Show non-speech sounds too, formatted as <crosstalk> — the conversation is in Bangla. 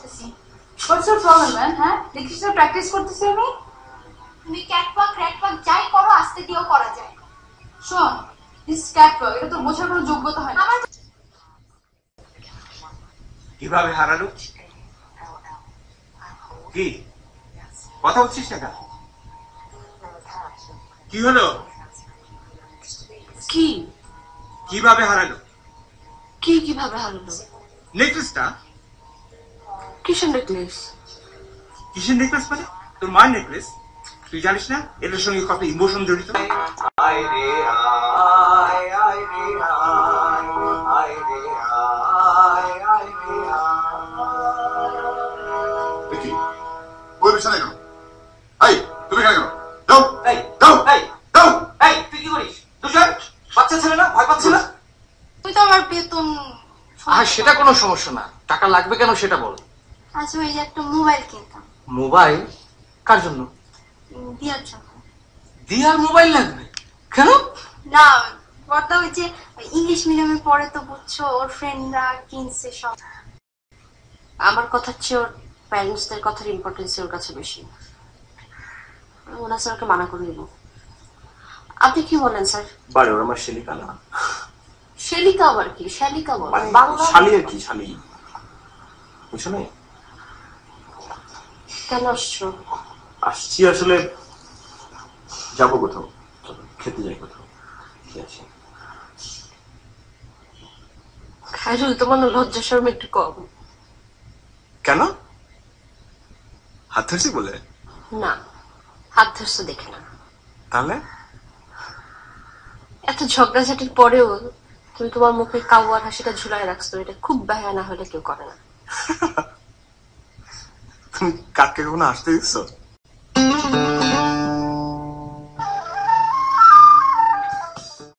ইউর প্রবলেম ম্যান হ্যাঁ? দেখিস না প্র্যাকটিস করতেছি আমি? তুমি ক্যাটওয়াক র্যাটওয়াক যাই করো আস্তে দিয়েও করা যায়। শোন দিস ক্যাটওয়াক এটা তো বোঝার কোনো যোগ্যতা হয় না। আমার কীভাবে হারালো? কি? কথা হচ্ছিস না কেন? কি হলো? কি? কীভাবে হারালো? কি কীভাবে হারালো? নেকলেসটা কিসের নেকলেস কিসের নেকলেস মানে? তোর মায়ের নেকলেস তুই জানিস না? এটার সঙ্গে কত ইমোশন জড়িত? আয় রে আয় আয় রে আয় আয় রে আয় আয়। রে আয় ওই বিছানায় কেন? এই তুমি কেন? এই এই এই তুই কি করিস? তুষার বাচ্চা ছেলে না? ভয় পাচ্ছে না? তুই তো আমার বেতন আর সেটা কোনো সমস্যা না। টাকা লাগবে কেন সেটা বল। আচ্ছা ওই যে একটা মোবাইল কিনতাম। মোবাইল কার জন্য? দিয়ার জন্য। দিয়ার মোবাইল লাগবে? কেন? না বর্তা যে ইংলিশ মিডিয়ামে পড়ে তো বুঝছ ওর ফ্রেন্ডরা কিনছে সব। আমার কথার চেয়ে ওর প্যারেন্টসদের কথার ইম্পর্টেন্স ওর কাছে বেশি। ওনার স্যারকে মানা করে দেবো। আপনি কি বলেন স্যার বারে ওর আমার শেলিকা না। শালিকা আবার কি? শালিকা বল মানে বাংলা শালি আর কি শালি। বুঝছ না কেন আসছো আসছি আসলে যাব কোথাও? খেতে যাই কোথাও। আছে? খাইরুল তোমার লজ্জা শর্ম একটু কম। কেন? হাত ধরছি বলে? না হাত ধরছো দেখে না। তাহলে? এত ঝগড়াঝাটির পরেও তুমি তোমার মুখে কাউয়ার হাসিটা ঝুলাই রাখছো এটা খুব বেহায়া না হলে কেউ করে না। <laughs> তুমি কাককে কখনো আসতে দিচ্ছ